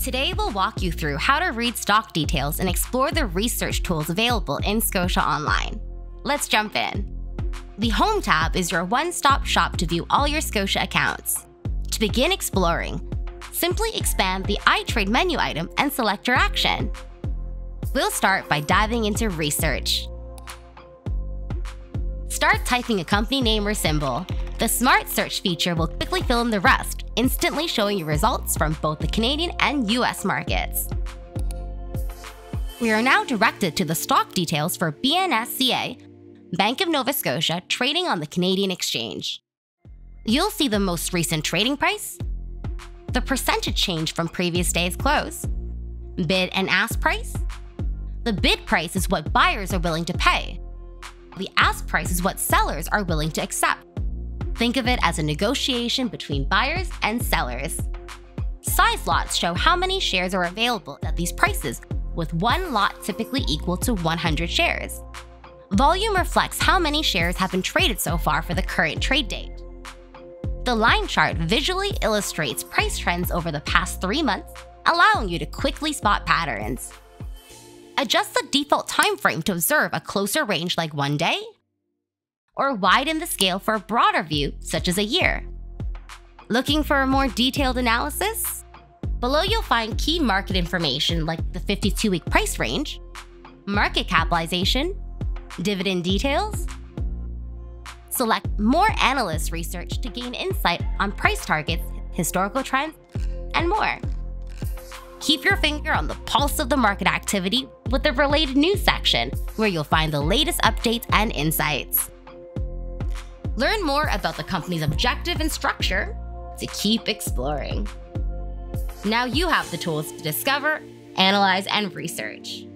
Today, we'll walk you through how to read stock details and explore the research tools available in Scotia Online. Let's jump in. The Home tab is your one stop shop to view all your Scotia accounts. To begin exploring, simply expand the iTrade menu item and select your action. We'll start by diving into research. Start typing a company name or symbol. The Smart Search feature will quickly fill in the rest, instantly showing you results from both the Canadian and US markets. We are now directed to the stock details for BNSCA, Bank of Nova Scotia, trading on the Canadian Exchange. You'll see the most recent trading price, the percentage change from previous day's close, bid and ask price. The bid price is what buyers are willing to pay. The ask price is what sellers are willing to accept. Think of it as a negotiation between buyers and sellers. Size lots show how many shares are available at these prices, with one lot typically equal to 100 shares. Volume reflects how many shares have been traded so far for the current trade date. The line chart visually illustrates price trends over the past three months, allowing you to quickly spot patterns. Adjust the default time frame to observe a closer range like one day, or widen the scale for a broader view, such as a year. Looking for a more detailed analysis? Below you'll find key market information like the 52-week price range, market capitalization, dividend details. Select more analyst research to gain insight on price targets, historical trends, and more. Keep your finger on the pulse of the market activity with the related news section, where you'll find the latest updates and insights. Learn more about the company's objective and structure to keep exploring. Now you have the tools to discover, analyze, and research.